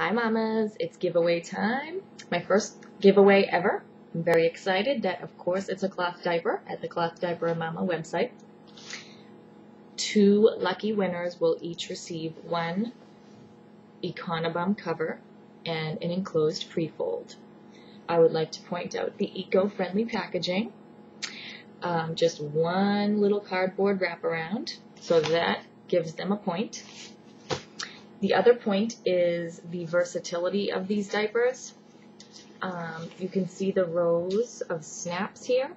Hi mamas, it's giveaway time. My first giveaway ever. I'm very excited that of course it's a cloth diaper at the Cloth Diaper Mama website. Two lucky winners will each receive one Econobum cover and an enclosed pre-fold. I would like to point out the eco-friendly packaging. Um, just one little cardboard wraparound, so that gives them a point. The other point is the versatility of these diapers. Um, you can see the rows of snaps here.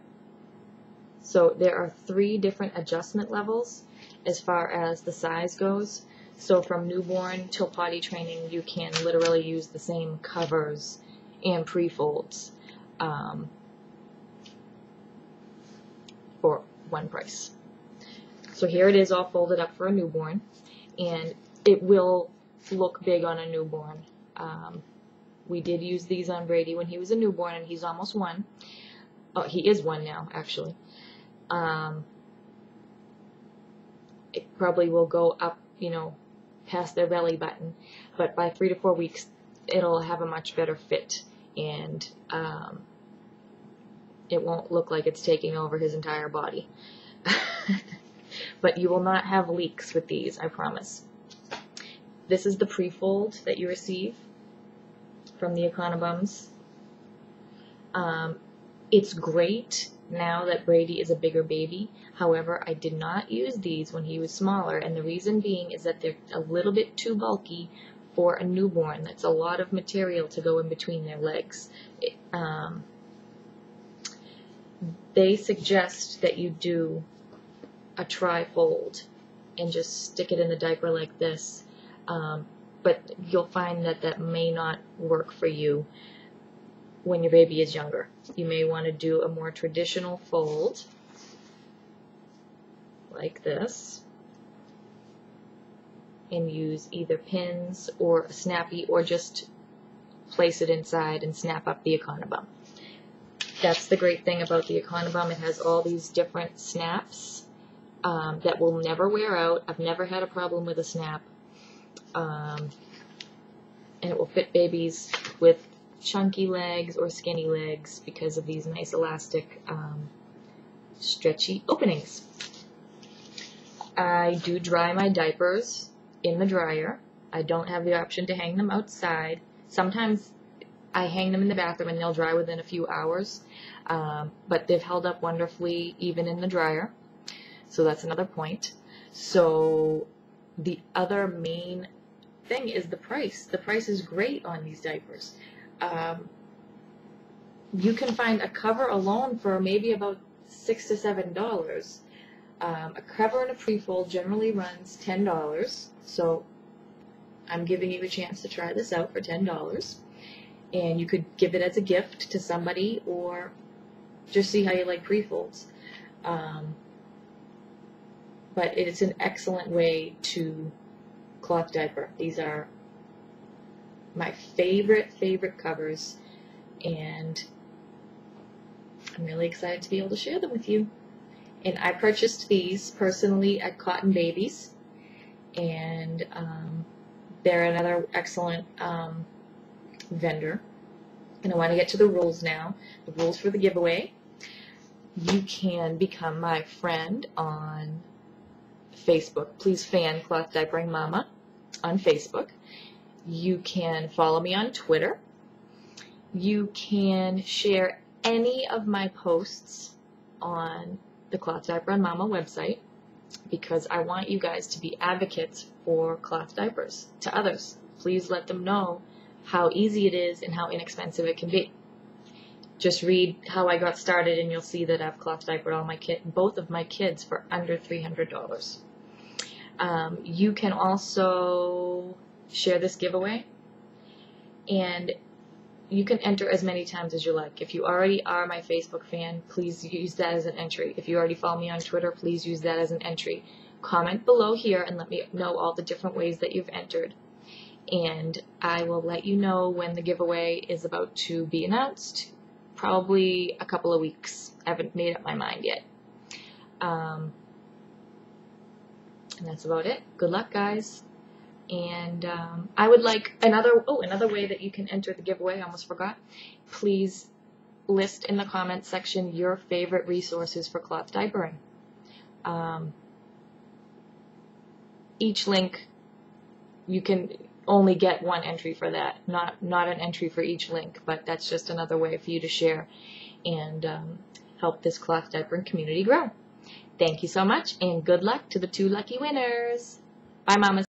So there are three different adjustment levels as far as the size goes. So from newborn till potty training, you can literally use the same covers and pre-folds um, for one price. So here it is all folded up for a newborn, and it will look big on a newborn. Um, we did use these on Brady when he was a newborn, and he's almost one. Oh, he is one now, actually. Um, it probably will go up, you know, past their belly button, but by three to four weeks, it'll have a much better fit, and um, it won't look like it's taking over his entire body. but you will not have leaks with these, I promise. This is the pre-fold that you receive from the Econobums. Um, it's great now that Brady is a bigger baby. However, I did not use these when he was smaller, and the reason being is that they're a little bit too bulky for a newborn. That's a lot of material to go in between their legs. Um, they suggest that you do a tri-fold and just stick it in the diaper like this um, but you'll find that that may not work for you when your baby is younger. You may want to do a more traditional fold like this and use either pins or a Snappi or just place it inside and snap up the Econobum. That's the great thing about the Econobum. It has all these different snaps um, that will never wear out. I've never had a problem with a snap um, and it will fit babies with chunky legs or skinny legs because of these nice elastic um, stretchy openings. I do dry my diapers in the dryer. I don't have the option to hang them outside. Sometimes I hang them in the bathroom and they'll dry within a few hours, um, but they've held up wonderfully even in the dryer. So that's another point. So the other main thing is the price. The price is great on these diapers. Um, you can find a cover alone for maybe about six to seven dollars. Um, a cover and a pre-fold generally runs ten dollars, so I'm giving you a chance to try this out for ten dollars, and you could give it as a gift to somebody or just see how you like pre-folds. Um, but it's an excellent way to cloth diaper. These are my favorite, favorite covers, and I'm really excited to be able to share them with you. And I purchased these personally at Cotton Babies, and um, they're another excellent um, vendor. And I want to get to the rules now. The rules for the giveaway. You can become my friend on Facebook. Please fan Cloth Diapering Mama on Facebook. You can follow me on Twitter. You can share any of my posts on the Cloth Diapering Mama website because I want you guys to be advocates for cloth diapers to others. Please let them know how easy it is and how inexpensive it can be. Just read how I got started and you'll see that I've cloth diapered all my kid, both of my kids for under $300. Um, you can also share this giveaway and you can enter as many times as you like. If you already are my Facebook fan, please use that as an entry. If you already follow me on Twitter, please use that as an entry. Comment below here and let me know all the different ways that you've entered. And I will let you know when the giveaway is about to be announced. Probably a couple of weeks. I haven't made up my mind yet. Um, and that's about it. Good luck, guys. And um, I would like another oh another way that you can enter the giveaway. I almost forgot. Please list in the comments section your favorite resources for cloth diapering. Um, each link you can only get one entry for that, not not an entry for each link, but that's just another way for you to share and um, help this cloth diapering community grow. Thank you so much, and good luck to the two lucky winners. Bye, mamas.